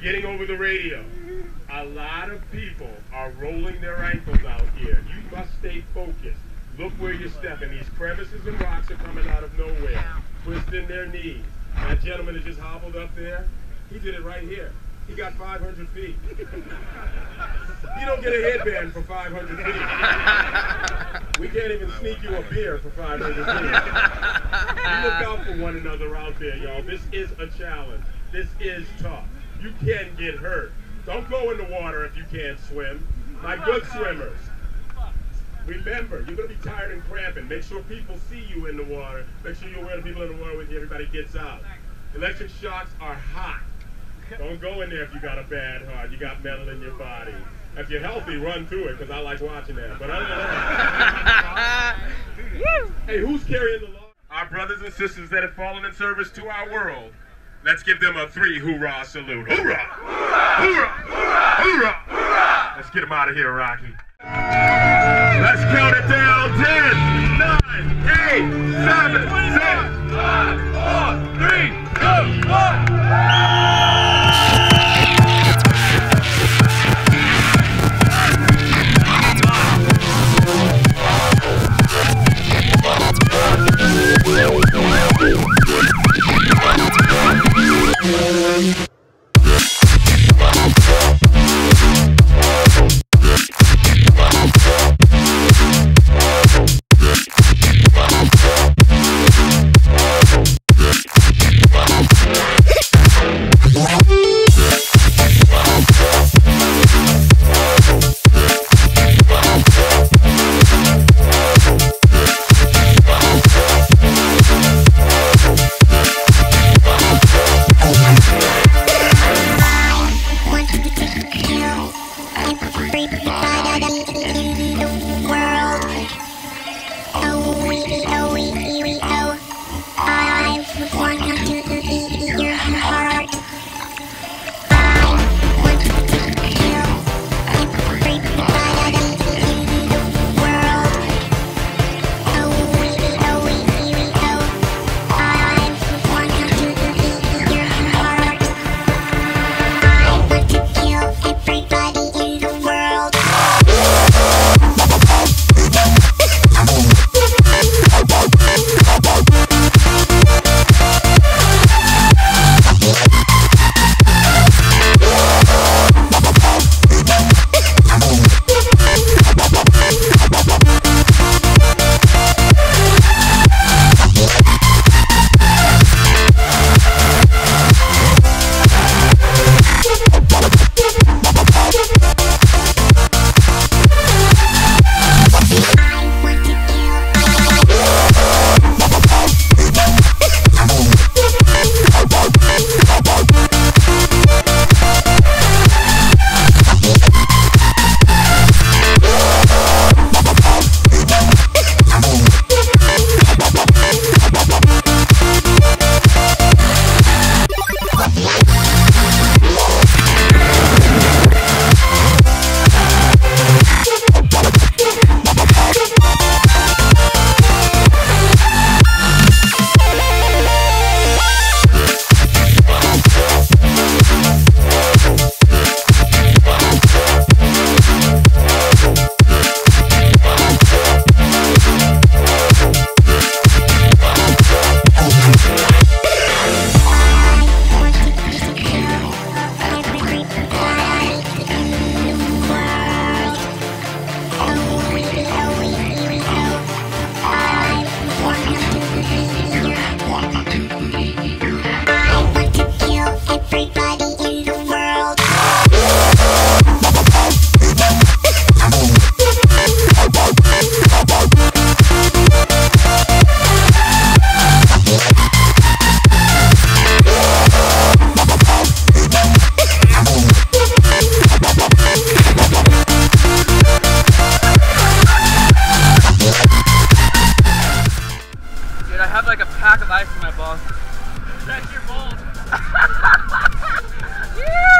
deal. A lot of people are rolling their ankles out here. You must stay focused. Look where you're stepping. These crevices and rocks are coming out of nowhere, twisting their knees. That gentleman that just hobbled up there, he did it right here. He got 500 feet. You don't get a headband for 500 feet. We can't even sneak you a beer for 500 feet. You look out for one another out there, y'all. This is a challenge. This is tough. You can get hurt. Don't go in the water if you can't swim. My oh, good swimmers, remember, you're going to be tired and cramping. Make sure people see you in the water. Make sure you're aware of people in the water with you. Everybody gets out. Electric shocks are hot. Don't go in there if you got a bad heart. You got metal in your body. If you're healthy, run through it because I like watching that. But other than that, hey, who's carrying the law? Our brothers and sisters that have fallen in service to our world. Let's give them a three hoorah salute. Hoorah! Hoorah! Hoorah! Hoorah! Hoorah! hoorah! Let's get them out of here, Rocky. Let's count it down. 10, 9, 8, 7, 6, 5, pack of ice in my balls. That's your balls. I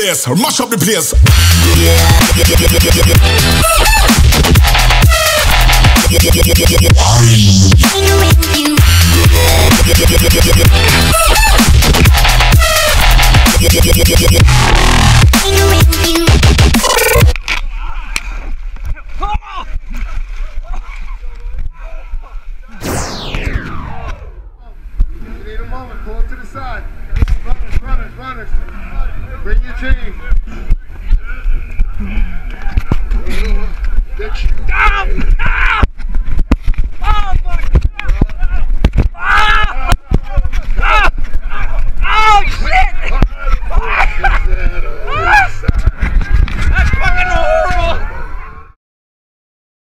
bass, mash up the place. Yeah, yeah, yeah, yeah, yeah.